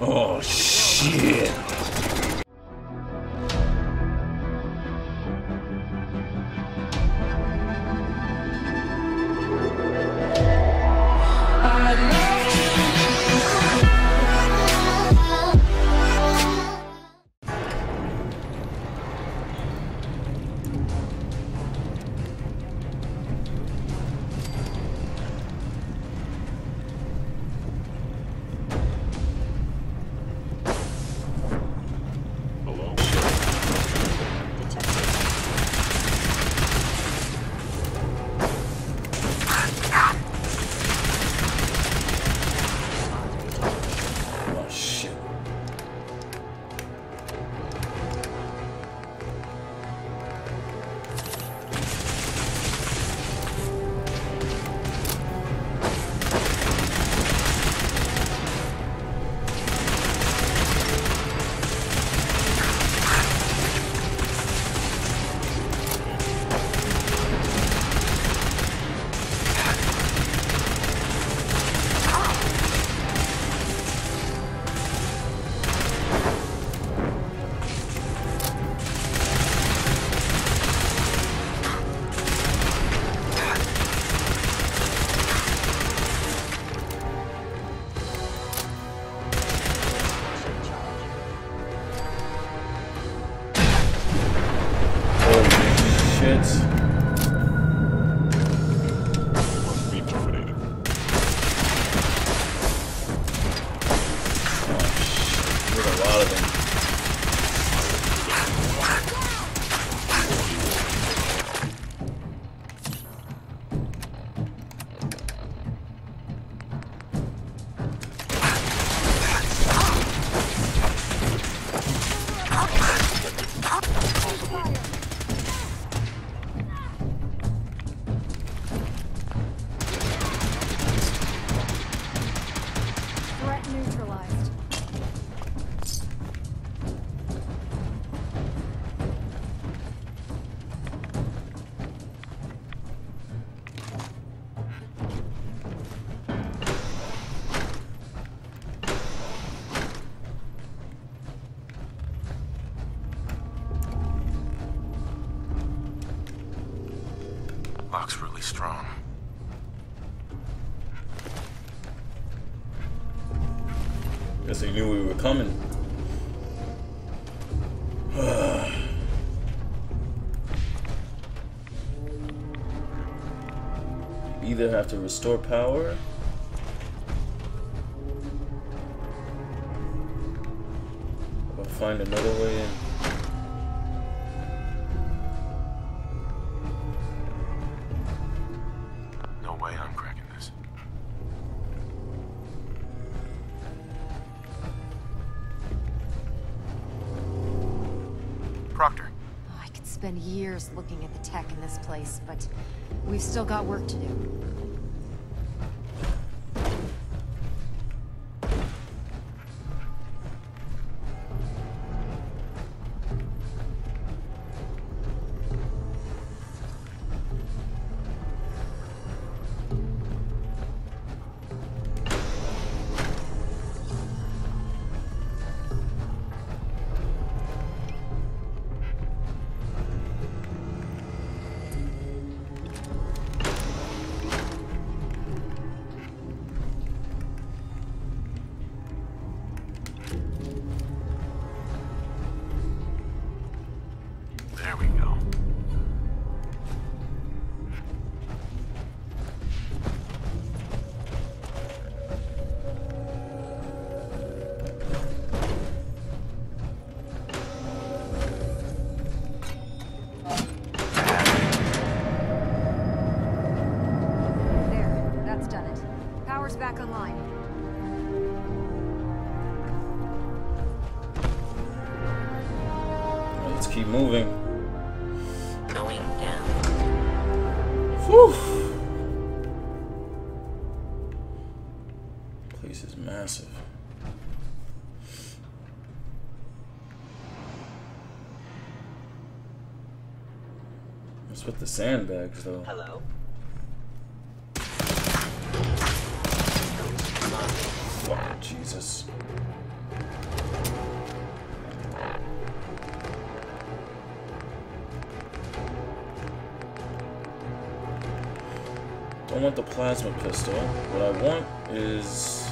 Oh shit. Coming. Either have to restore power. Or find another way in. Looking at the tech in this place, but we've still got work to do. place is massive. It's with the sandbags, though. Hello. Oh, Jesus. Don't want the plasma pistol. What I want is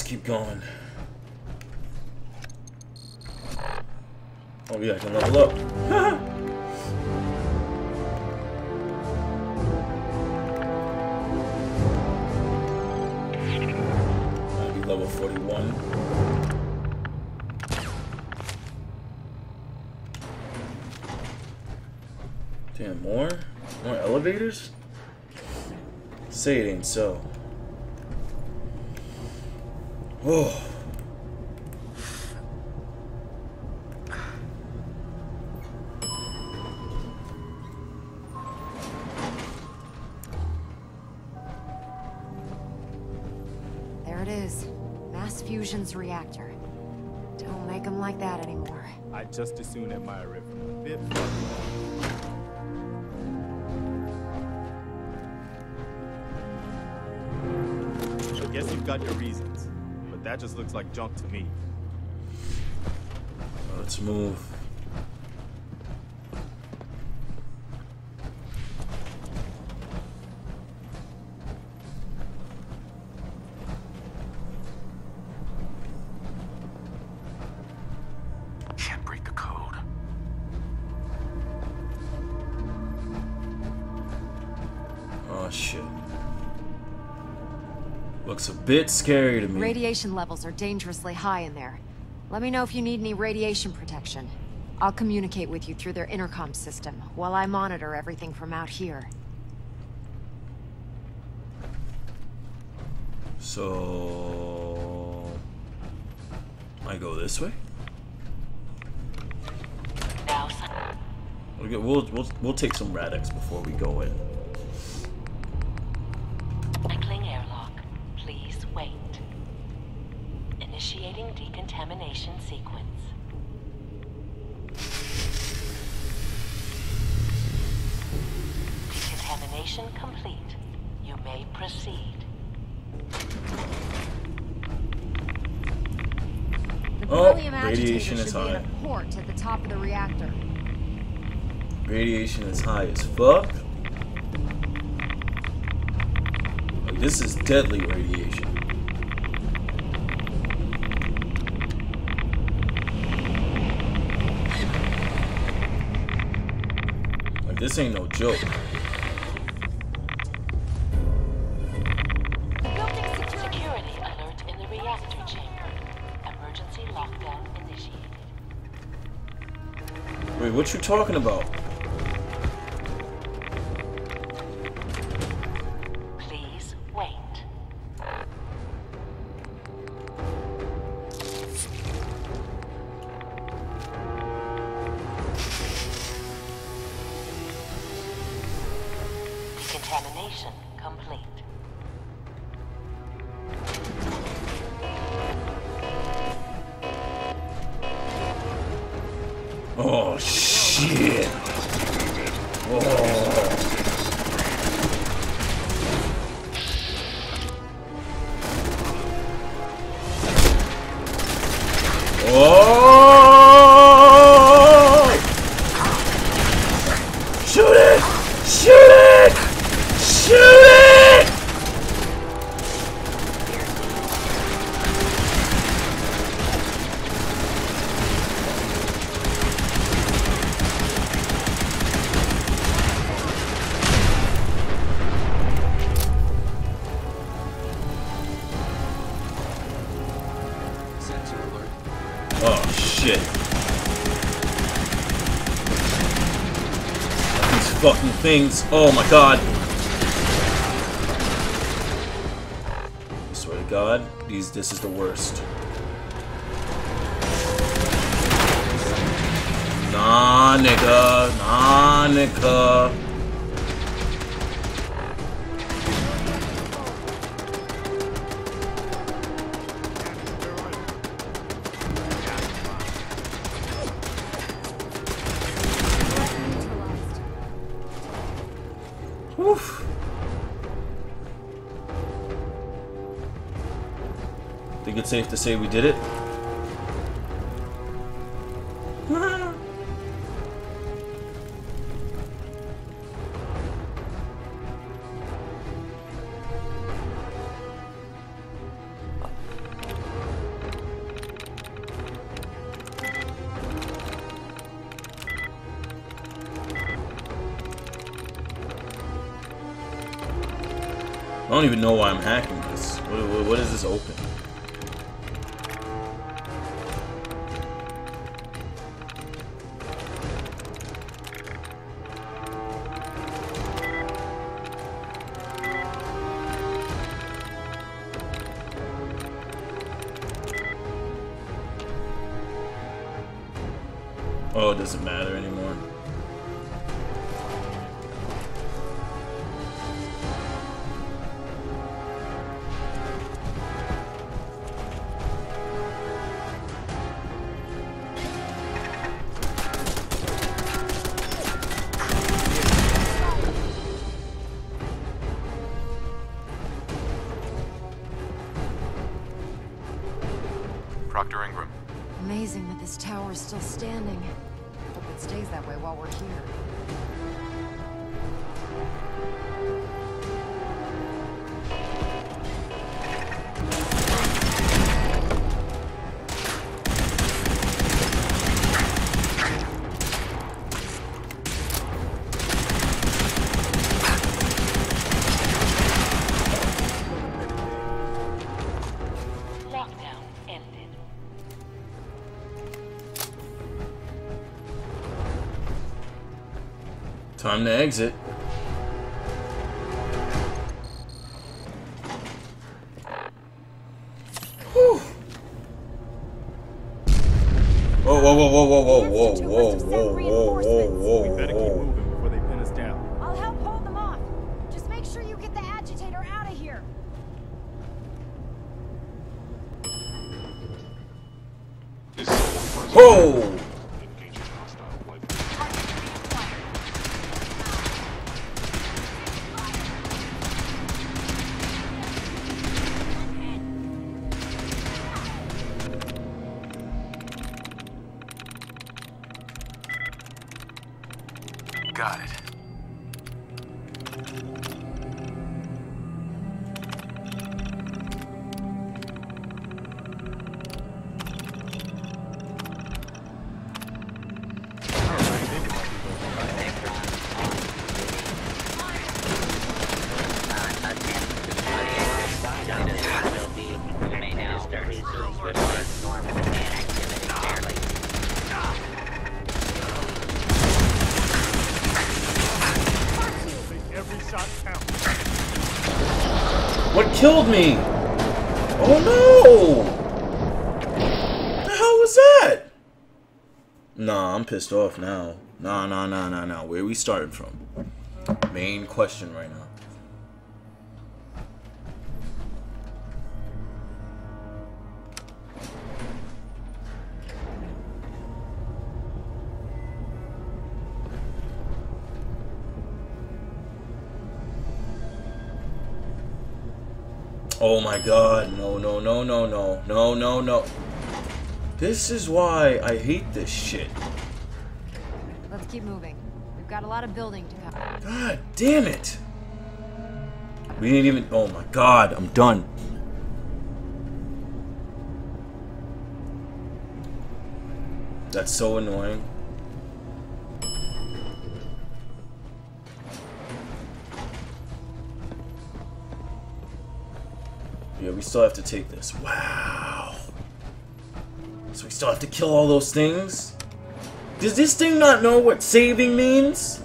let's keep going. Oh yeah, I can level up. Level 41. Damn, more? More elevators? Say it ain't so. Oh. There it is. Mass Fusion's reactor. Don't make them like that anymore. I just as soon admire it from a bit further. I guess you've got your reasons, but that just looks like junk to me. Let's move. Bit scary to me. Radiation levels are dangerously high in there. Let me know if you need any radiation protection. I'll communicate with you through their intercom system while I monitor everything from out here. So I go this way. We'll we'll, we'll we'll take some Rad-X before we go in. Sequence. Decontamination complete. You may proceed. The Oh, radiation is should be high. a port at the top of the reactor. Radiation is high as fuck. Like, this is deadly radiation. This ain't no joke. Security alert in the reactor chamber. Emergency lockdown initiated. Wait, what you talking about? Things. Oh my god. I swear to God, these this is the worst. Nah, nigga. Nah, nigga. Think it's safe to say we did it? I don't even know why I'm hacking this. What, what, what is this open? Is still standing. Hope it stays that way while we're here. Time to exit. Whew. Whoa, whoa, whoa, whoa, whoa, whoa, whoa, whoa, whoa, whoa, whoa, We better killed me? Oh no! The hell was that? Nah, I'm pissed off now. Nah, nah, nah, nah, nah. Where are we starting from? Main question right now. Oh my god, no, no, no, no, no, no, no, no. This is why I hate this shit. Let's keep moving. We've got a lot of building to cover. God damn it. We didn't even. Oh my god, I'm done. That's so annoying. Yeah, we still have to take this. Wow. So we still have to kill all those things? Does this thing not know what saving means?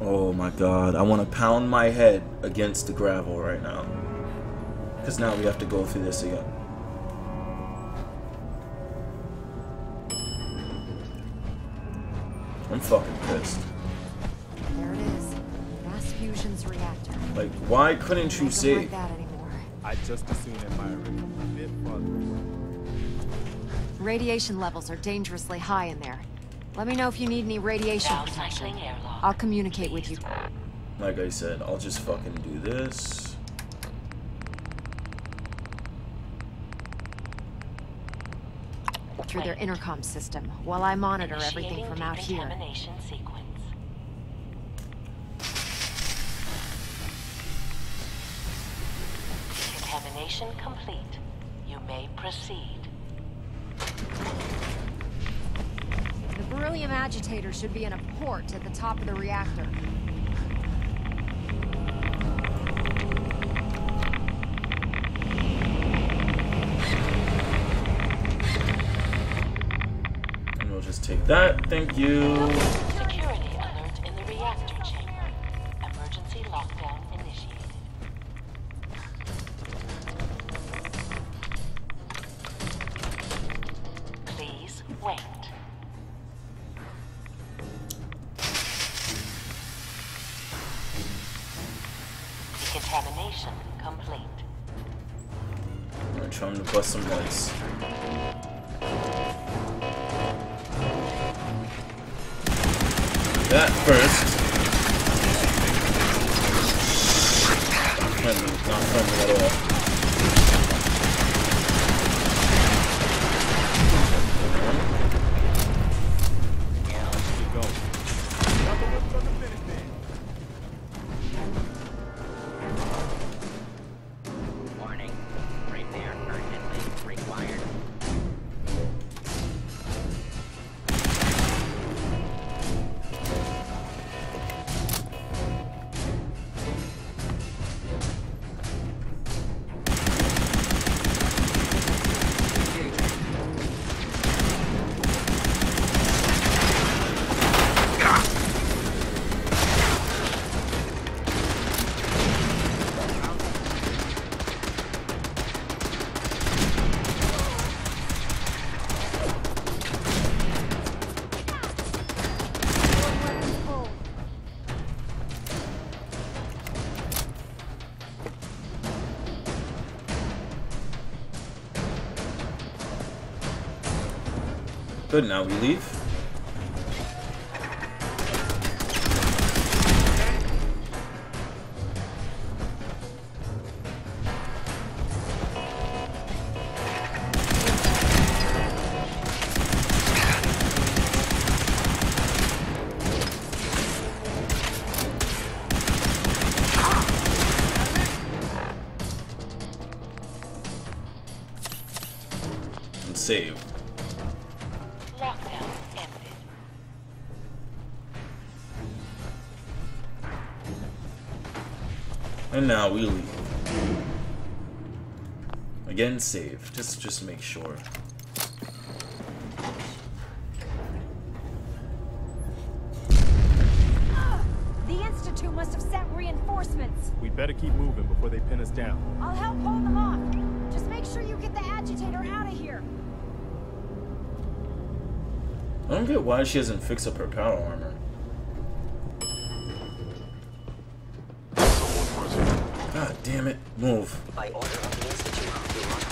Oh my god, I want to pound my head against the gravel right now. Because now we have to go through this again. I'm fucking pissed. There it is. Mass fusion's reactor. Like, why couldn't you Nothing I just as soon admire it from a bit farther away. Radiation levels are dangerously high in there. Let me know if you need any radiation protection. I'll communicate with you. Like I said, I'll just fucking do this. through their intercom system while I monitor everything from out here. sequence. Decontamination complete. You may proceed. The beryllium agitator should be in a port at the top of the reactor. And we'll just take that. Thank you. I'm gonna bust some lights. That first. Friendly, not friendly at all. Good, now we leave. Save. And now we leave. Again, save. Just, just to make sure. The Institute must have sent reinforcements. We better keep moving before they pin us down. I'll help hold them off. Just make sure you get the agitator out of here. I don't get why she hasn't fixed up her power armor. Damn it. Move. By order of the Institute,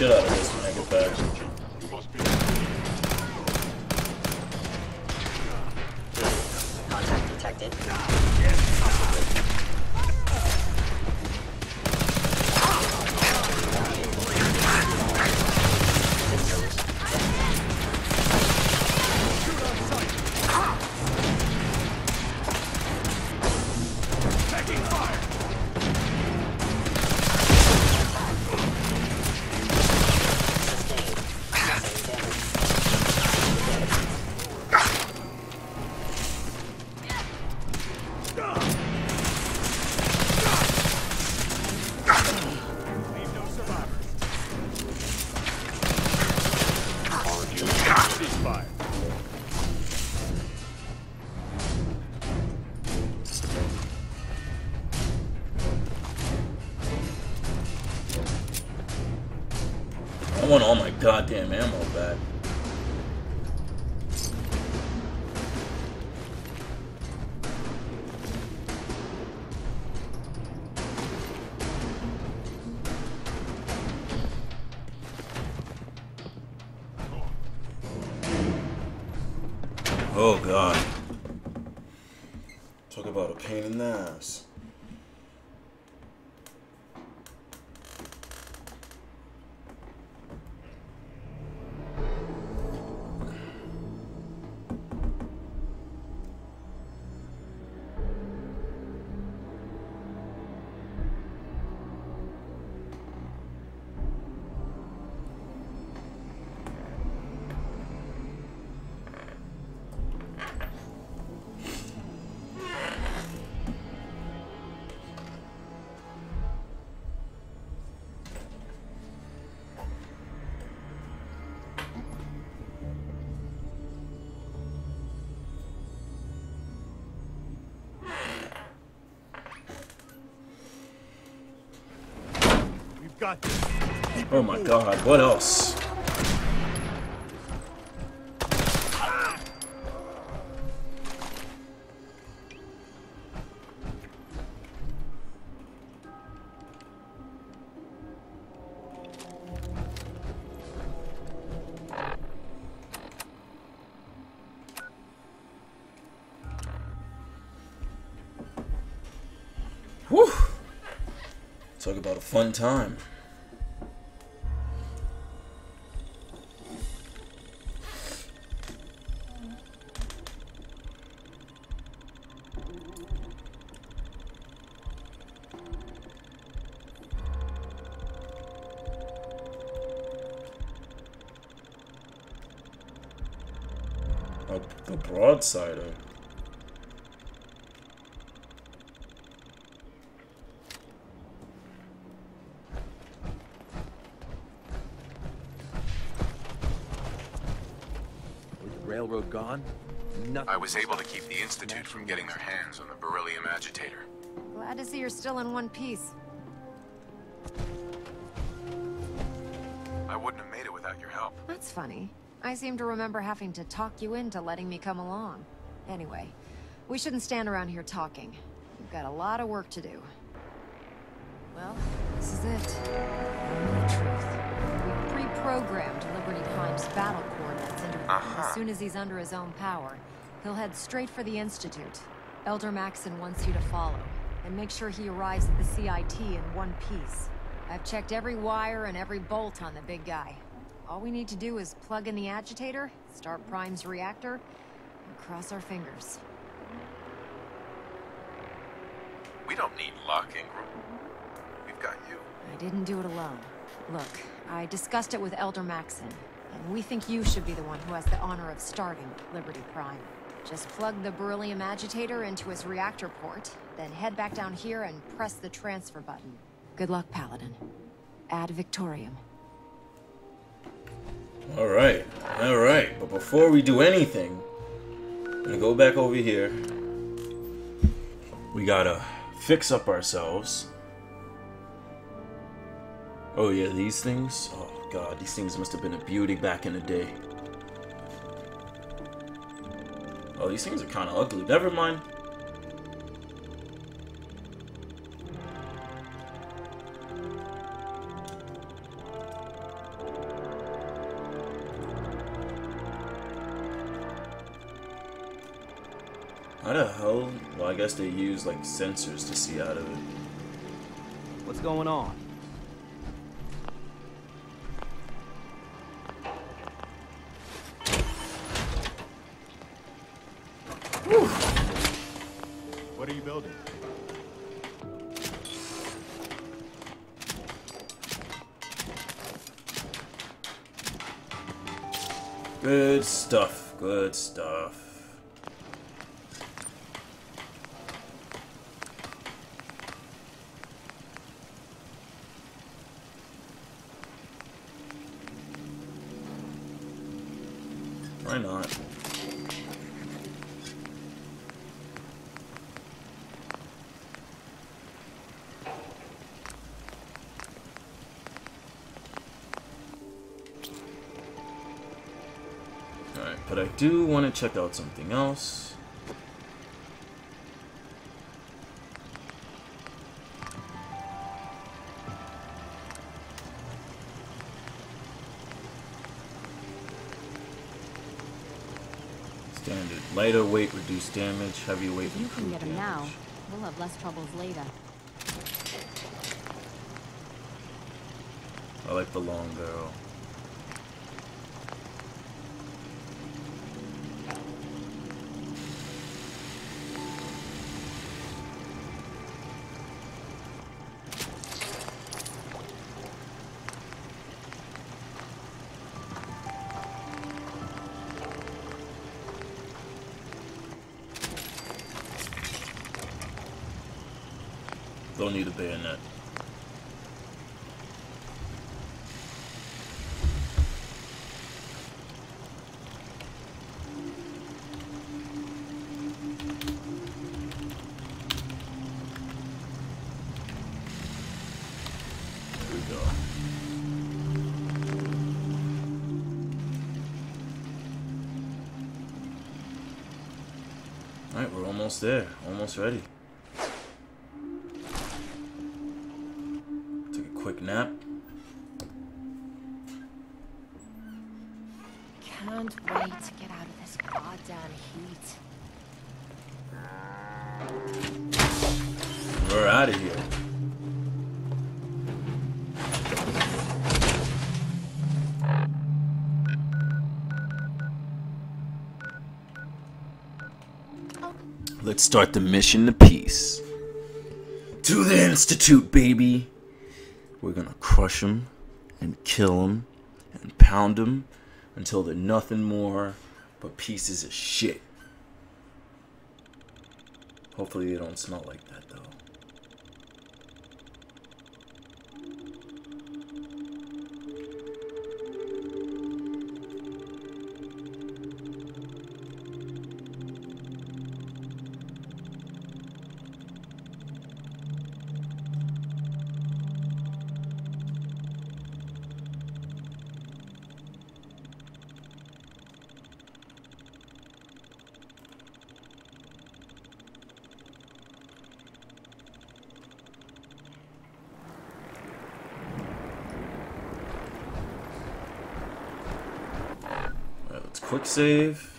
shit out of this when I get back. Goddamn ammo back. Oh god. Talk about a pain in the ass. Oh my god, what else? Whew. Talk about a fun time. A broadsider. Eh? The railroad gone, nothing. I was able to keep the Institute from getting their hands on the beryllium agitator. Glad to see you're still in one piece. I wouldn't have made it without your help. That's funny. I seem to remember having to talk you into letting me come along. Anyway, we shouldn't stand around here talking. We've got a lot of work to do. Well, this is it. The truth. We pre-programmed Liberty Prime's battle coordinates into Uh-huh. As soon as he's under his own power, he'll head straight for the Institute. Elder Maxson wants you to follow, and make sure he arrives at the CIT in one piece. I've checked every wire and every bolt on the big guy. All we need to do is plug in the agitator, start Prime's reactor, and cross our fingers. We don't need luck, Ingram. We've got you. I didn't do it alone. Look, I discussed it with Elder Maxson. And we think you should be the one who has the honor of starting Liberty Prime. Just plug the beryllium agitator into his reactor port, then head back down here and press the transfer button. Good luck, Paladin. Ad Victorium. Alright, alright. But before we do anything, I'm gonna go back over here. We gotta fix up ourselves. Oh yeah, these things? Oh god, these things must have been a beauty back in the day. Oh, these things are kind of ugly. Never mind. How the hell? Well, I guess they use like sensors to see out of it. What's going on? But I do want to check out something else. Standard. Lighter weight, reduced damage. Heavy weight, you can get him now, we'll have less troubles later. I like the long barrel. Need a bayonet. Alright, we're almost there. Almost ready. Let's start the mission to peace. To the Institute, baby. We're gonna crush them and kill them and pound them until they're nothing more but pieces of shit. Hopefully they don't smell like that though. Save.